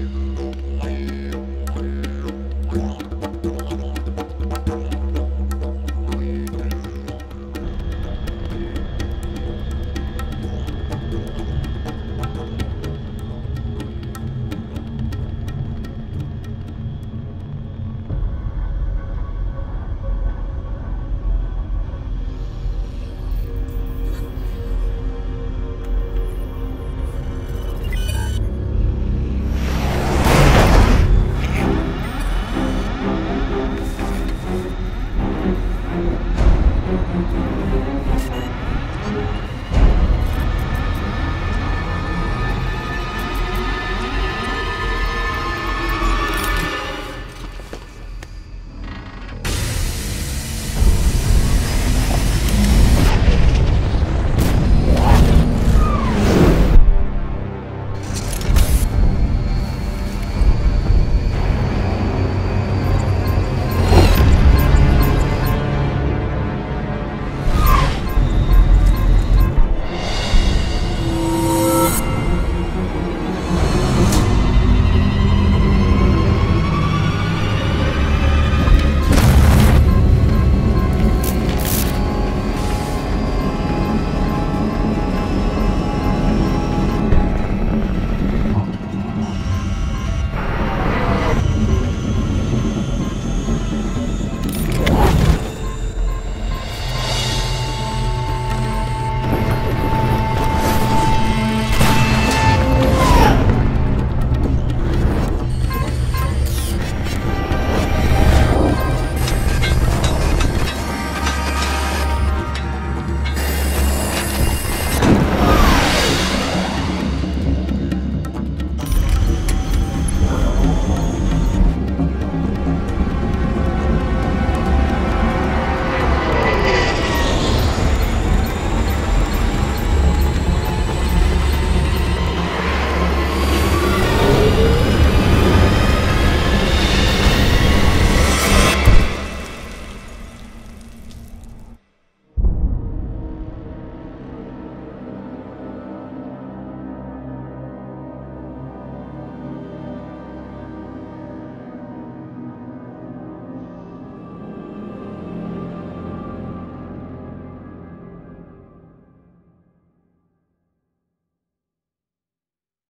you. Música